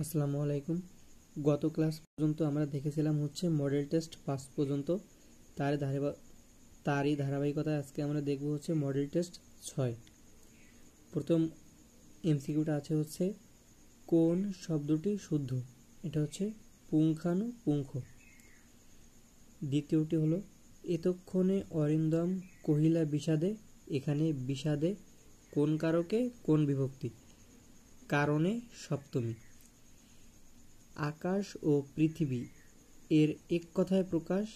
আসসালামু আলাইকুম। গত ক্লাস পর্যন্ত আমরা দেখেছিলাম হচ্ছে মডেল টেস্ট পাস পর্যন্ত। তার তারই ধারাবাহিকতায় আজকে আমরা দেখব হচ্ছে মডেল টেস্ট ছয়। প্রথম এমসিকিউটা আছে হচ্ছে কোন শব্দটি শুদ্ধ? এটা হচ্ছে পুঙ্খানুপুঙ্খ। দ্বিতীয়টি হলো, এতক্ষণে অরিন্দম কহিলা বিষাদে, এখানে বিষাদে কোন কারকে কোন বিভক্তি? কারণে সপ্তমী। আকাশ ও পৃথিবী। এর এক কথায় প্রকাশ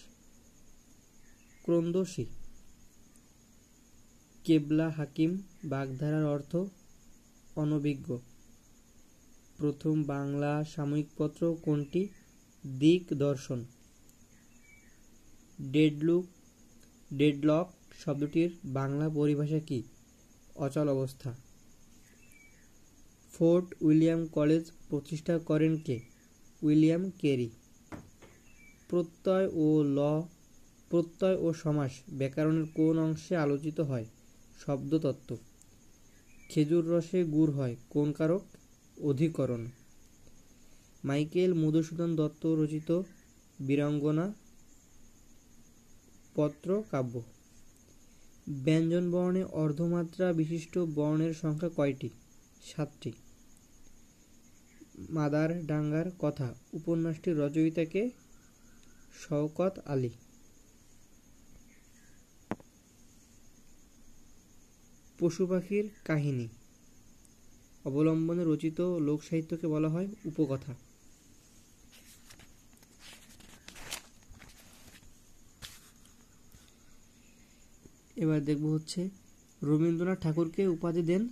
ক্রন্দসী কেবলা হাকিম, বাগধারার অর্থ অনভিজ্ঞ। প্রথম বাংলা সাময়িক পত্র কোনটি? দিক দর্শন। ডেডলুক, ডেডলক শব্দটির বাংলা পরিভাষা কি? অচল অবস্থা। ফোর্ট উইলিয়াম কলেজ প্রতিষ্ঠা করেন কে? William Carey. প্রত্যয় ও ল, প্রত্যয় ও সমাস ব্যাকরণের কোন অংশে আলোচিত হয়? শব্দতত্ত্ব। খেজুর রসে গুড় হয়, কোন কারক? অধিকরণ। মাইকেল মধুসূদন দত্ত রচিত বীরাঙ্গনা পত্র কাব্য। ব্যঞ্জন বর্ণে অর্ধমাত্রা বিশিষ্ট বর্ণের সংখ্যা কয়টি? সাতটি। মাদার ডাঙ্গার কথা। উপন্যাসটির রচয়িতাকে শওকত আলী। পশু পাখির কাহিনী। অবলম্বনে রচিত লোকসাহিত্যকে বলা হয় উপকথা। এবার দেখব হচ্ছে রবীন্দ্রনাথ ঠাকুরকে উপাধি দেন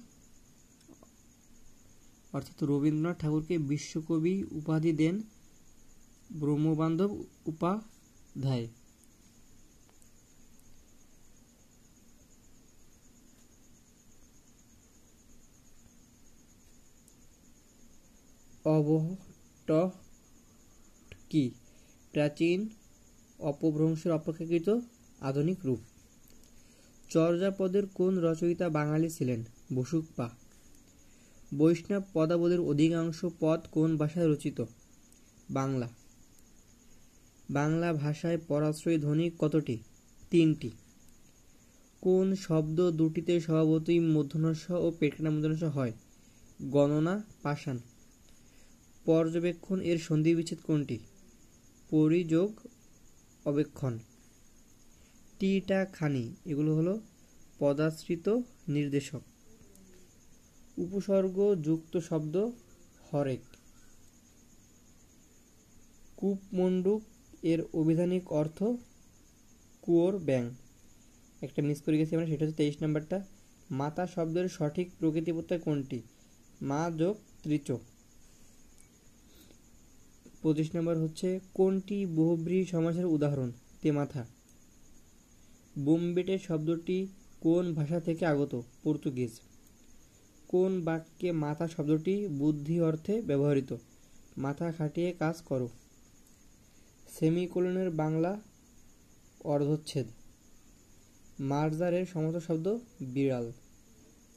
অর্থাৎ রবীন্দ্রনাথ ঠাকুরকে বিশ্বকবি উপাধি দেন ব্রহ্মবান্ধব উপাধ্যায়। অবট কি? প্রাচীন অপভ্রংশের অপেক্ষাকৃত আধুনিক রূপ। চর্যাপদের কোন রচয়িতা বাঙালি ছিলেন? বসুকপা বৈষ্ণব পদাবলীর অধিকাংশ পদ কোন ভাষায় রচিত? বাংলা। বাংলা ভাষায় পরাশ্রয়ী ধ্বনি কতটি? তিনটি। কোন শব্দ দুটিতে স্বভাবতই মধ্যনস্য ও পেটকানা মধ্যনস্য হয়? গণনা, পাষাণ। পর্যবেক্ষণ এর সন্ধি বিচ্ছেদ কোনটি? পরিযোগ, অবেক্ষণ। টিটা খানি, এগুলো হলো পদাশ্রিত নির্দেশক। উপসর্গ যুক্ত শব্দ হরেক। কূপমণ্ডুক এর অভিধানিক অর্থ কুয়োর ব্যাং। একটা মিস করে গেছি আমরা, সেটা হচ্ছে তেইশ নাম্বারটা। মাতা শব্দের সঠিক প্রকৃতি প্রত্যয় কোনটি? মা যোগ ত্রিচ পঁচিশ নম্বর হচ্ছে, কোনটি বহুব্রী সমাসের উদাহরণ? তেমাথা মাথা। শব্দটি কোন ভাষা থেকে আগত? পর্তুগিজ। কোন বাক্যে মাথা শব্দটি বুদ্ধি অর্থে ব্যবহৃত? মাথা খাটিয়ে কাজ করো। সেমিকোলনের বাংলা অর্ধচ্ছেদ। মার্জারের সমস্ত শব্দ বিড়াল।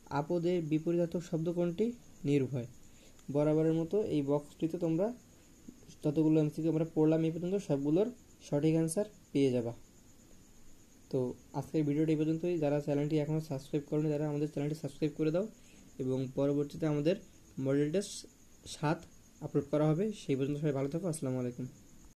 আপদের বিপরীতাত্মক শব্দ কোনটি? নির্ভয়। বরাবরের মতো এই বক্সটিতে তোমরা যতগুলো এমসিকিউ আমরা পড়লাম, এই পর্যন্ত সবগুলোর সঠিক অ্যান্সার পেয়ে যাবা। তো আজকের ভিডিওটি এই পর্যন্তই। যারা চ্যানেলটি এখনও সাবস্ক্রাইব করেনি, তারা আমাদের চ্যানেলটি সাবস্ক্রাইব করে দাও। এবং পরবর্তীতে আমাদের মডেল টেস্ট সাত আপলোড করা হবে। সেই পর্যন্ত সবাই ভালো থাকো, আসসালামু আলাইকুম।